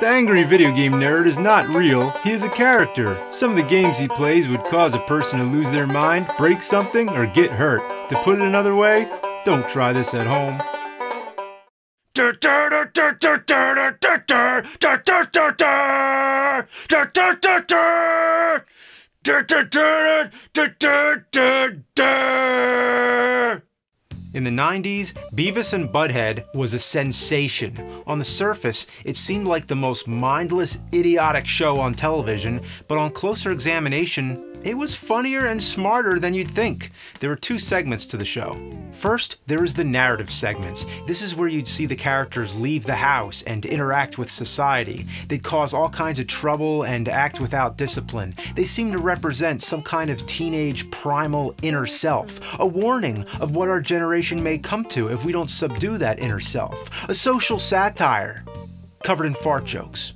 The angry video game nerd is not real, he is a character. Some of the games he plays would cause a person to lose their mind, break something, or get hurt. To put it another way, don't try this at home. In the 90s, Beavis and Butthead was a sensation. On the surface, it seemed like the most mindless, idiotic show on television, but on closer examination, it was funnier and smarter than you'd think. There were two segments to the show. First, there was the narrative segments. This is where you'd see the characters leave the house and interact with society. They'd cause all kinds of trouble and act without discipline. They seem to represent some kind of teenage primal inner self, a warning of what our generation may come to if we don't subdue that inner self, a social satire covered in fart jokes.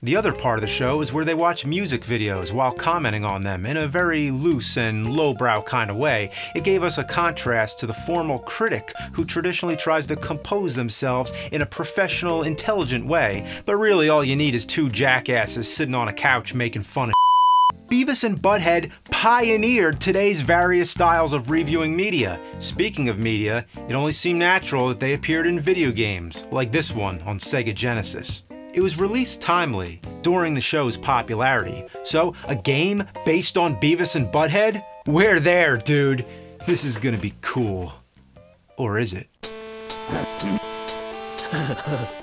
The other part of the show is where they watch music videos while commenting on them in a very loose and lowbrow kind of way. It gave us a contrast to the formal critic who traditionally tries to compose themselves in a professional, intelligent way, but really all you need is two jackasses sitting on a couch making fun of Beavis and Butthead pioneered today's various styles of reviewing media. Speaking of media, it only seemed natural that they appeared in video games, like this one on Sega Genesis. It was released timely, during the show's popularity. So, a game based on Beavis and Butthead? We're there, dude. This is gonna be cool. Or is it?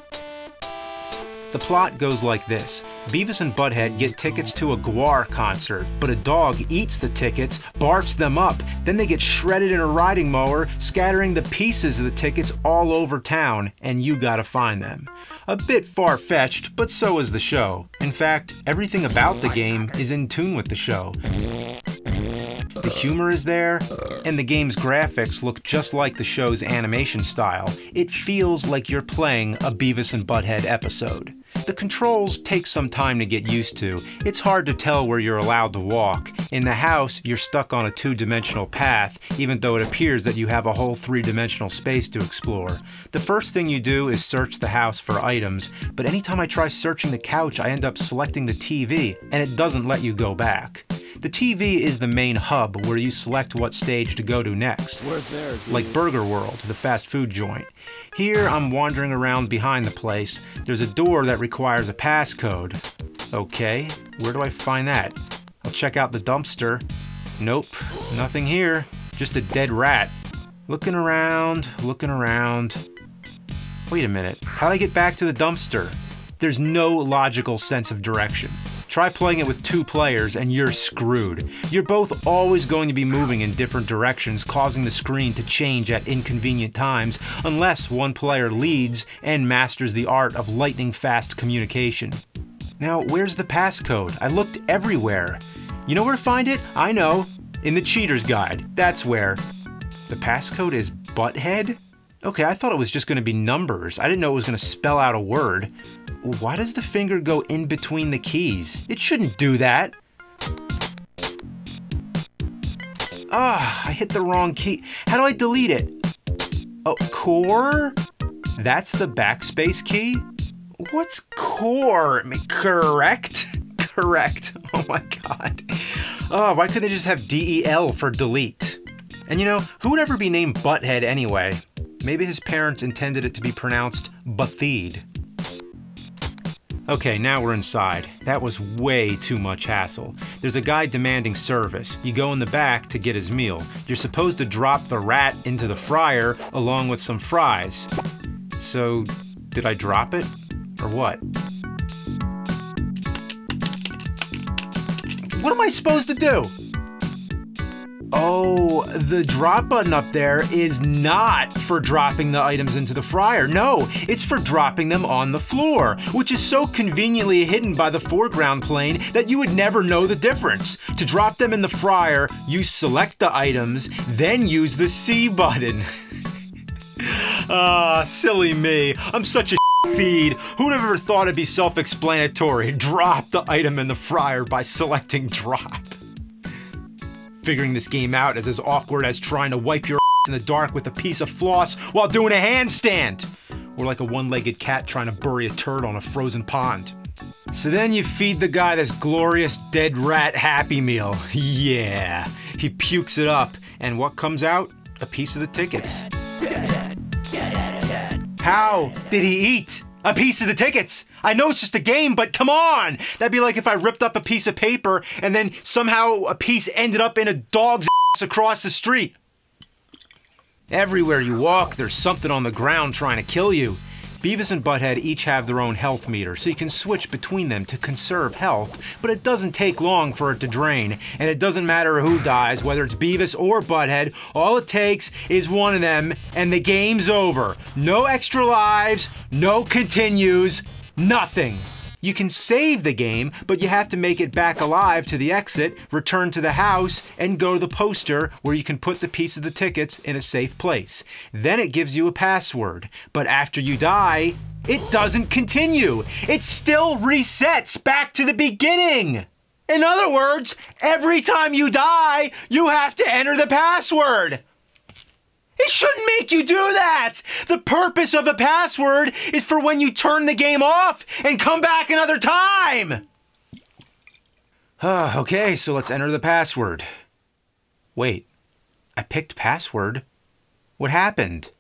The plot goes like this Beavis and Butthead get tickets to a GWAR concert, but a dog eats the tickets, barfs them up, then they get shredded in a riding mower, scattering the pieces of the tickets all over town, and you gotta find them. A bit far fetched, but so is the show. In fact, everything about the game is in tune with the show. The humor is there, and the game's graphics look just like the show's animation style. It feels like you're playing a Beavis and Butthead episode. The controls take some time to get used to. It's hard to tell where you're allowed to walk. In the house, you're stuck on a two-dimensional path, even though it appears that you have a whole three-dimensional space to explore. The first thing you do is search the house for items, but anytime I try searching the couch, I end up selecting the TV, and it doesn't let you go back. The TV is the main hub where you select what stage to go to next. There, like Burger World, the fast food joint. Here, I'm wandering around behind the place. There's a door that requires a passcode. Okay, where do I find that? I'll check out the dumpster. Nope, nothing here. Just a dead rat. Looking around, looking around. Wait a minute, how do I get back to the dumpster? There's no logical sense of direction. Try playing it with two players and you're screwed. You're both always going to be moving in different directions, causing the screen to change at inconvenient times, unless one player leads and masters the art of lightning fast communication. Now, where's the passcode? I looked everywhere. You know where to find it? I know. In the Cheater's Guide. That's where. The passcode is Butthead? Okay, I thought it was just going to be numbers. I didn't know it was going to spell out a word. Why does the finger go in between the keys? It shouldn't do that. Ah, I hit the wrong key. How do I delete it? Oh, core? That's the backspace key? What's core? Correct? Correct. Oh my god. Oh, why couldn't they just have DEL for delete? And you know, who would ever be named Butthead anyway? Maybe his parents intended it to be pronounced Buthied. Okay, now we're inside. That was way too much hassle. There's a guy demanding service. You go in the back to get his meal. You're supposed to drop the rat into the fryer along with some fries. So, did I drop it? Or what? What am I supposed to do? Oh, the drop button up there is not for dropping the items into the fryer. No, it's for dropping them on the floor, which is so conveniently hidden by the foreground plane that you would never know the difference. To drop them in the fryer, you select the items, then use the C button. Ah, silly me. I'm such a feed. Who'd have ever thought it'd be self-explanatory? Drop the item in the fryer by selecting drop. Figuring this game out is as awkward as trying to wipe your in the dark with a piece of floss while doing a handstand. or like a one legged cat trying to bury a turd on a frozen pond. So then you feed the guy this glorious dead rat Happy Meal. Yeah. He pukes it up, and what comes out? A piece of the tickets. How did he eat? A piece of the tickets. I know it's just a game, but come on! That'd be like if I ripped up a piece of paper and then somehow a piece ended up in a dog's ass across the street. Everywhere you walk, there's something on the ground trying to kill you. Beavis and Butthead each have their own health meter, so you can switch between them to conserve health, but it doesn't take long for it to drain, and it doesn't matter who dies, whether it's Beavis or Butthead, all it takes is one of them, and the game's over. No extra lives, no continues, nothing. You can save the game, but you have to make it back alive to the exit, return to the house, and go to the poster where you can put the piece of the tickets in a safe place. Then it gives you a password. But after you die, it doesn't continue. It still resets back to the beginning. In other words, every time you die, you have to enter the password. It shouldn't make you do that! The purpose of a password is for when you turn the game off and come back another time! Uh, okay, so let's enter the password. Wait, I picked password? What happened?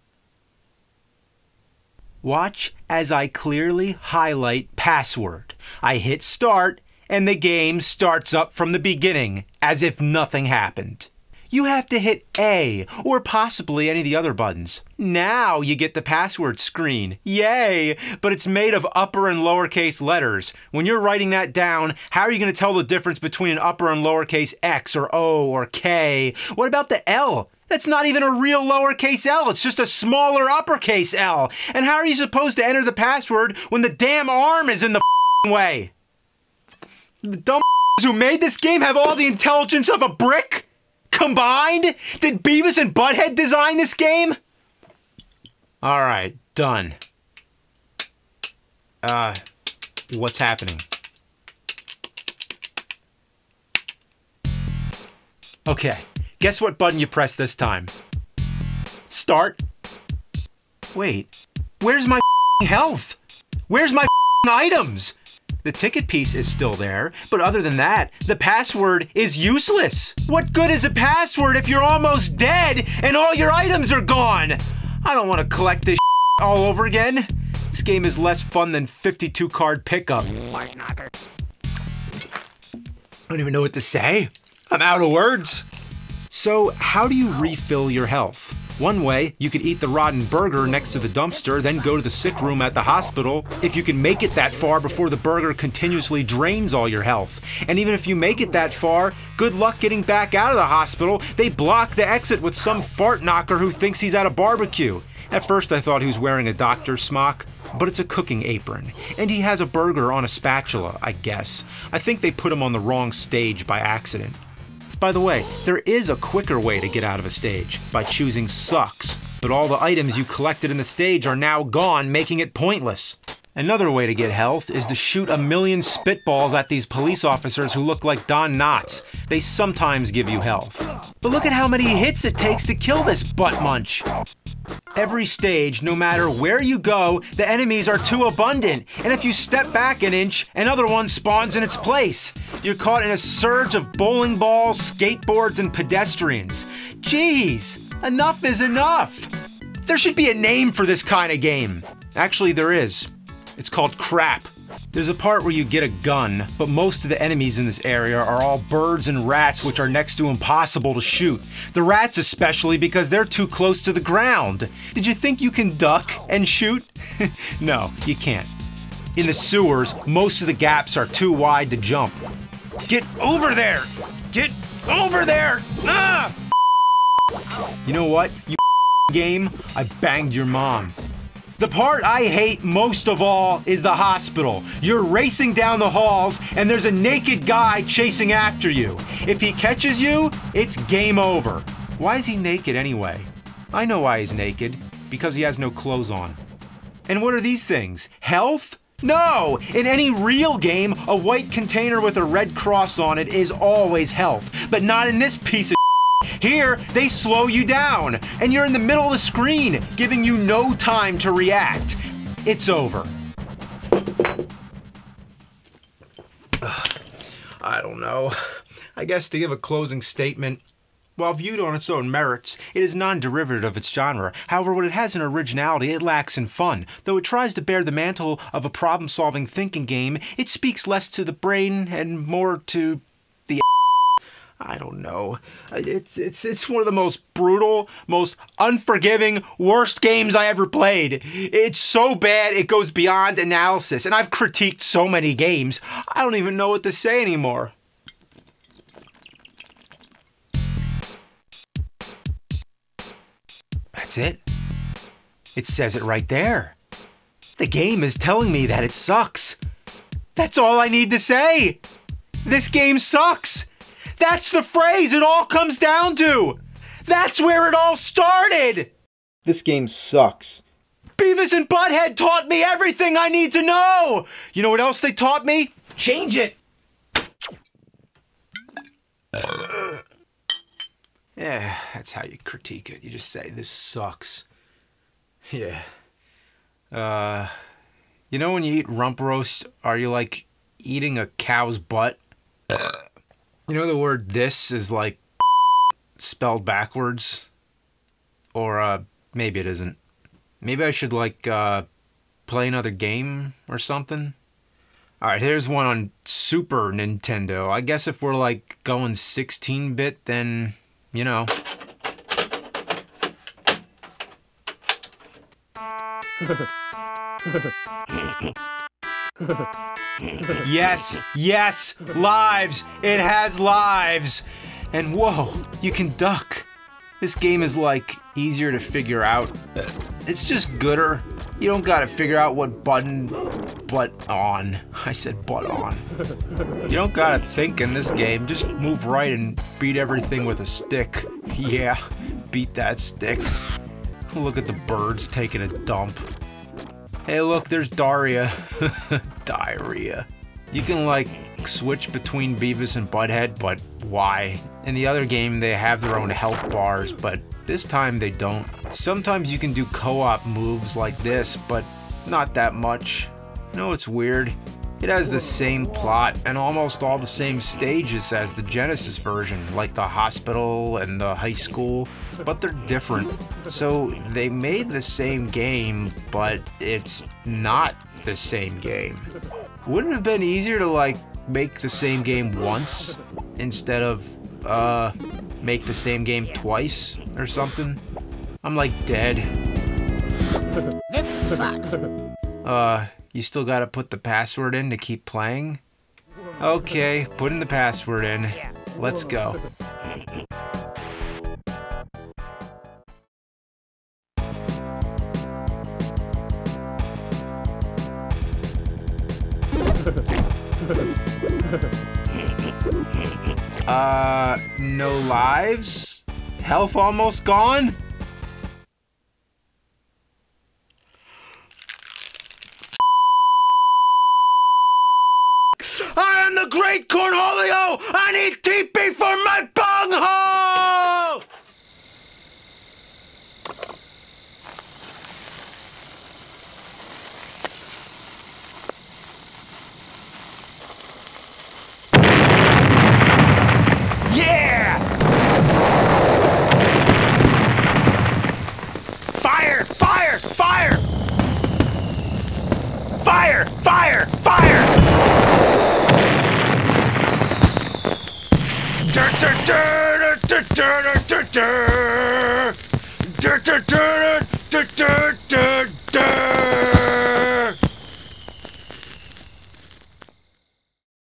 Watch as I clearly highlight password. I hit start, and the game starts up from the beginning as if nothing happened you have to hit A, or possibly any of the other buttons. Now you get the password screen. Yay! But it's made of upper and lowercase letters. When you're writing that down, how are you going to tell the difference between an upper and lowercase X or O or K? What about the L? That's not even a real lowercase l, it's just a smaller uppercase L. And how are you supposed to enter the password when the damn arm is in the way? The dumb who made this game have all the intelligence of a brick? Combined? Did Beavis and Butthead design this game? Alright, done. Uh, what's happening? Okay, guess what button you press this time? Start. Wait, where's my health? Where's my items? The ticket piece is still there, but other than that, the password is useless. What good is a password if you're almost dead and all your items are gone? I don't want to collect this all over again. This game is less fun than 52 card pickup. I don't even know what to say. I'm out of words. So, how do you refill your health? One way, you could eat the rotten burger next to the dumpster, then go to the sick room at the hospital, if you can make it that far before the burger continuously drains all your health. And even if you make it that far, good luck getting back out of the hospital. They block the exit with some fart knocker who thinks he's at a barbecue. At first, I thought he was wearing a doctor's smock, but it's a cooking apron. And he has a burger on a spatula, I guess. I think they put him on the wrong stage by accident. By the way, there is a quicker way to get out of a stage, by choosing sucks, but all the items you collected in the stage are now gone, making it pointless. Another way to get health is to shoot a million spitballs at these police officers who look like Don Knotts. They sometimes give you health. But look at how many hits it takes to kill this butt munch. Every stage, no matter where you go, the enemies are too abundant, and if you step back an inch, another one spawns in its place. You're caught in a surge of bowling balls, skateboards, and pedestrians. Jeez, enough is enough! There should be a name for this kind of game. Actually, there is. It's called crap. There's a part where you get a gun, but most of the enemies in this area are all birds and rats which are next to impossible to shoot. The rats especially because they're too close to the ground. Did you think you can duck and shoot? no, you can't. In the sewers, most of the gaps are too wide to jump. Get over there! Get over there! Ah! You know what, you game? I banged your mom. The part I hate most of all is the hospital. You're racing down the halls and there's a naked guy chasing after you. If he catches you, it's game over. Why is he naked anyway? I know why he's naked. Because he has no clothes on. And what are these things? Health? No! In any real game, a white container with a red cross on it is always health. But not in this piece of here, they slow you down, and you're in the middle of the screen, giving you no time to react. It's over. I don't know. I guess to give a closing statement, while viewed on its own merits, it is non derivative of its genre. However, when it has an originality, it lacks in fun. Though it tries to bear the mantle of a problem solving thinking game, it speaks less to the brain and more to. I don't know. It's it's it's one of the most brutal, most unforgiving, worst games I ever played. It's so bad it goes beyond analysis, and I've critiqued so many games. I don't even know what to say anymore. That's it. It says it right there. The game is telling me that it sucks. That's all I need to say. This game sucks. That's the phrase it all comes down to. That's where it all started. This game sucks. Beavis and Butthead taught me everything I need to know. You know what else they taught me? Change it. Yeah, that's how you critique it. You just say, this sucks. Yeah. Uh, you know when you eat rump roast, are you like eating a cow's butt? You know the word this is like spelled backwards? Or, uh, maybe it isn't. Maybe I should, like, uh, play another game or something? Alright, here's one on Super Nintendo. I guess if we're, like, going 16 bit, then you know. yes, yes, lives. It has lives. And whoa, you can duck. This game is like easier to figure out. It's just gooder. You don't gotta figure out what button butt on. I said butt on. You don't gotta think in this game. Just move right and beat everything with a stick. Yeah, beat that stick. Look at the birds taking a dump. Hey look, there's Daria. Diarrhea. You can like switch between Beavis and Butthead, but why? In the other game, they have their own health bars, but this time they don't. Sometimes you can do co-op moves like this, but not that much. You know it's weird? It has the same plot and almost all the same stages as the Genesis version, like the hospital and the high school, but they're different. So they made the same game, but it's not the same game. Wouldn't it have been easier to like make the same game once instead of uh make the same game twice or something. I'm like dead. uh, you still gotta put the password in to keep playing? Okay, putting the password in. Let's go. Uh, no lives? Health almost gone? I am the great Cornholio! I need TP for my bunghole! Dur, dur, dur, dur, dur, dur, dur, dur. Dur, dur,